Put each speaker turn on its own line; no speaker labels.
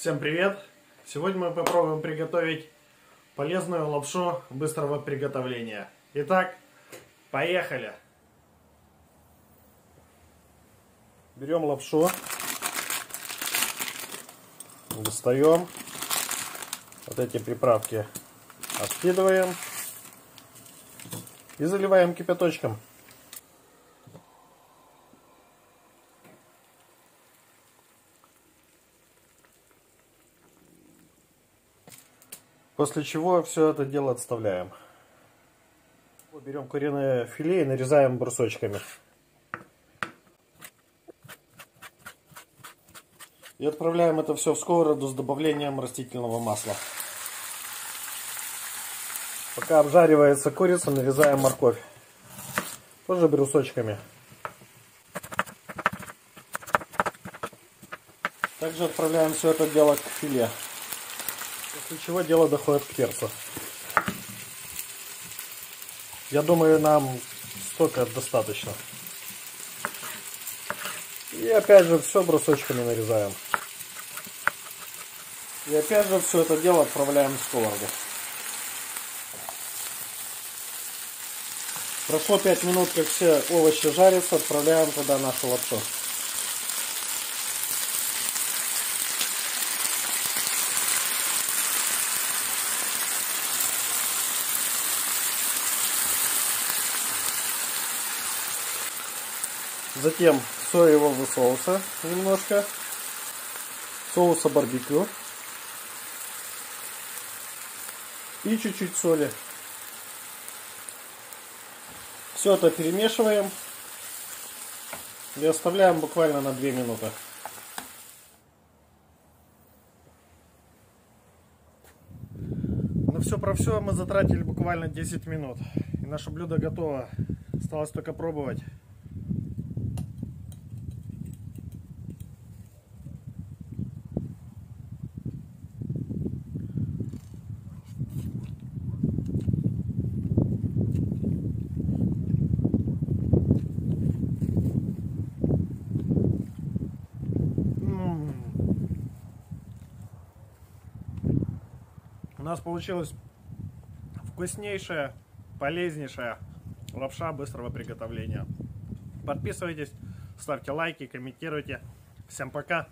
Всем привет! Сегодня мы попробуем приготовить полезную лапшу быстрого приготовления. Итак, поехали! Берем лапшу, достаем, вот эти приправки откидываем и заливаем кипяточком. После чего все это дело отставляем. Берем куриное филе и нарезаем брусочками. И отправляем это все в сковороду с добавлением растительного масла. Пока обжаривается курица, нарезаем морковь. Тоже брусочками. Также отправляем все это дело к филе. После чего дело доходит к перцу. Я думаю, нам столько достаточно. И опять же все брусочками нарезаем. И опять же все это дело отправляем в сковороду. Прошло 5 минут, как все овощи жарятся, отправляем туда нашу лапшу. Затем соевого соуса немножко, соуса барбекю и чуть-чуть соли. Все это перемешиваем и оставляем буквально на 2 минуты. На все про все мы затратили буквально 10 минут. И наше блюдо готово. Осталось только пробовать. У нас получилась вкуснейшая, полезнейшая лапша быстрого приготовления. Подписывайтесь, ставьте лайки, комментируйте. Всем пока!